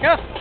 Go.